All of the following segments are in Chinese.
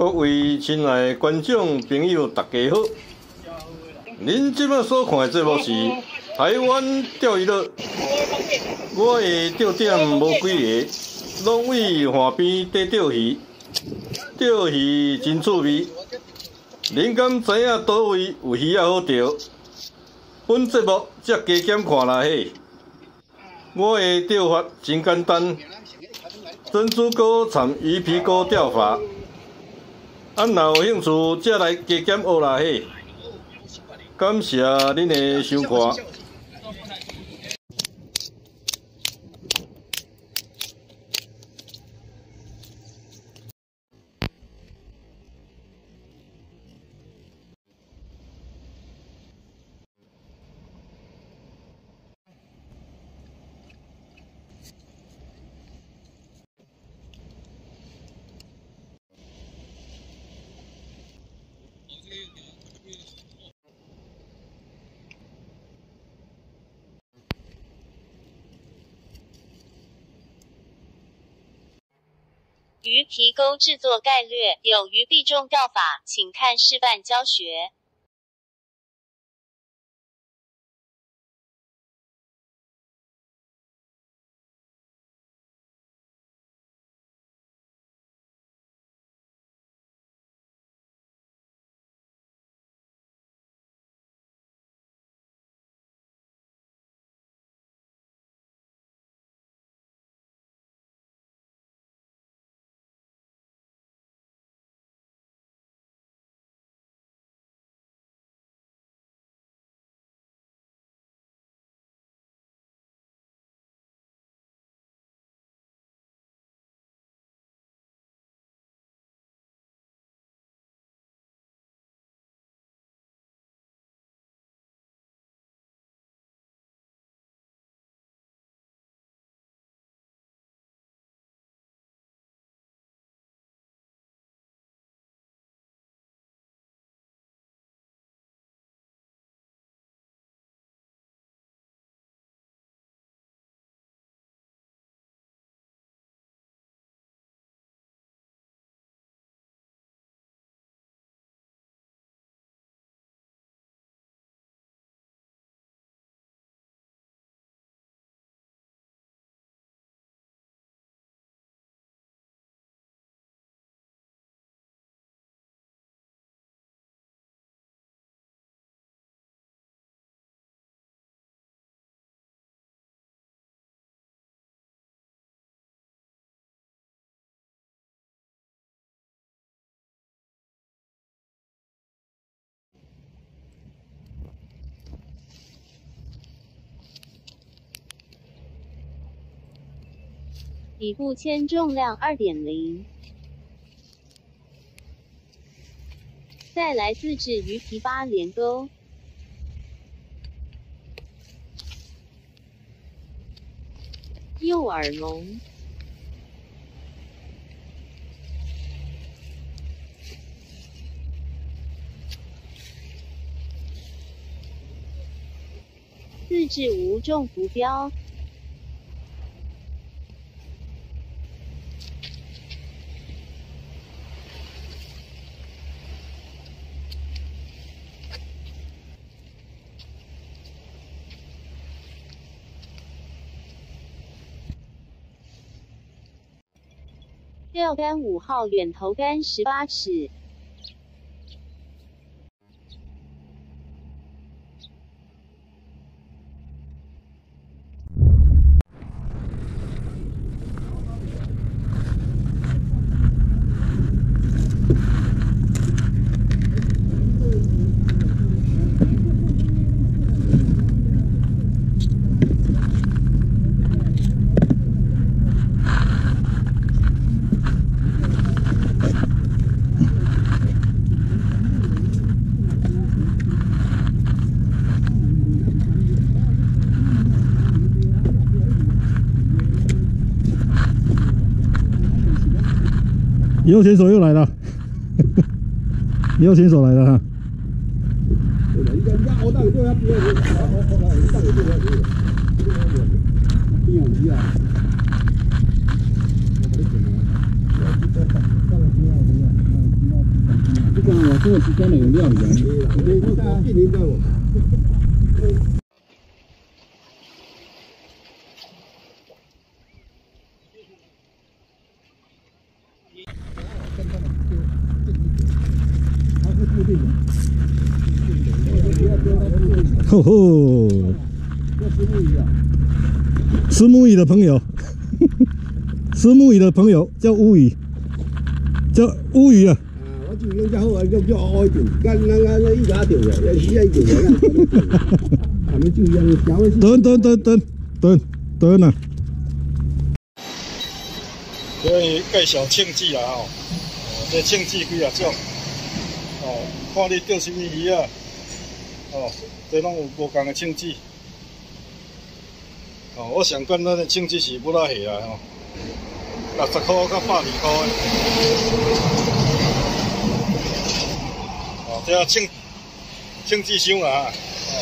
各位亲爱的观众朋友，大家好！您即摆所看的节目是台湾钓鱼乐，我的钓点无几个，拢为岸边在钓鱼，钓鱼真趣味。您敢知影倒位有鱼仔好钓？本节目则加减看啦嘿。我的钓法真简单，珍珠钩掺鱼皮钩钓法。啊，若有兴趣，再来加减学啦嘿！感谢恁的收看。鱼皮钩制作概略，有鱼必中钓法，请看示范教学。底部铅重量二点零，再来自制鱼皮八连钩，诱饵笼，自制无重浮标。钓竿五号远投竿十八尺。一号选手又来了，一号选手来了哈。这个时间有料理啊。吼吼，吃木鱼的朋友，吃木鱼的朋友叫乌鱼，叫乌鱼啊。我就用只好啊，叫叫爱条，跟那那那依家条嘅，有死一条嘅，係咪就用小嘅先？等等等等等等啊！所以介绍庆记啦吼，这庆记几啊种，哦，看你钓什么鱼啊，哦，这拢有无同的庆记，哦，我上简单的庆记是不拉下来吼，六十块到百二块的，哦，这啊庆庆记箱啦，哦，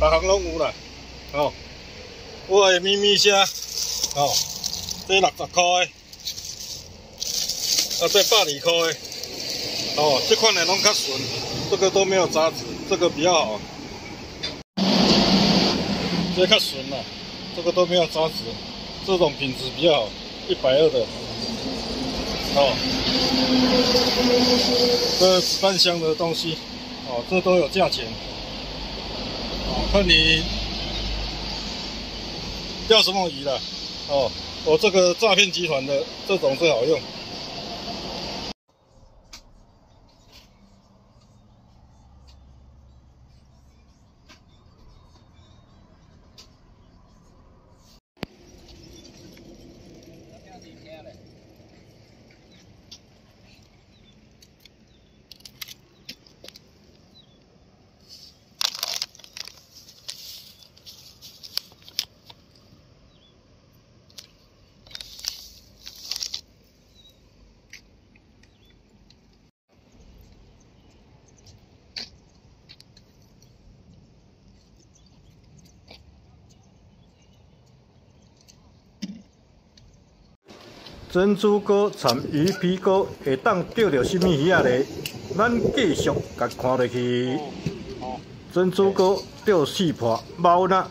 各行拢有啦，哦，我的咪咪虾，哦。这六十块的，啊，这百二块的，哦，这款的拢较顺，这个都没有杂质，这个比较好。这较纯了，这个都没有杂质，这种品质比较好，一百二的，哦，这子弹箱的东西，哦，这都有价钱，哦，看你钓什么鱼了，哦。我这个诈骗集团的这种最好用。珍珠哥掺鱼皮膏会当钓到什么鱼啊？咧，咱继续甲看落去。珍珠哥钓四破猫呢，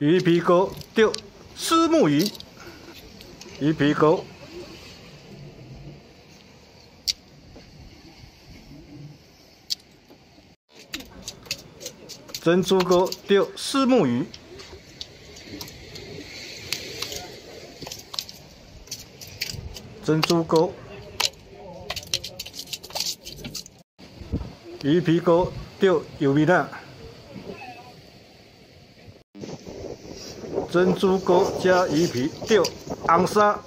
鱼皮膏钓丝木鱼，鱼皮膏。珍珠哥钓丝木鱼。珍珠膏、鱼皮膏钓油面啊，珍珠膏加鱼皮钓红沙，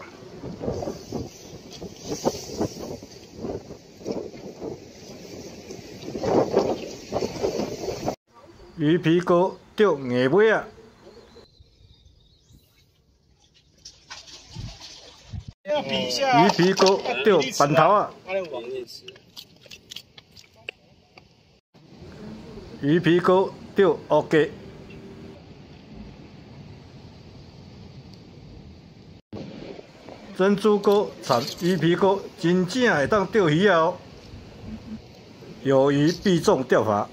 鱼皮膏钓硬尾啊。鱼皮钩钓板头啊！鱼皮钩钓乌鸡，珍珠膏掺鱼皮钩，真正会当钓鱼啊！哦！有鱼必中钓法。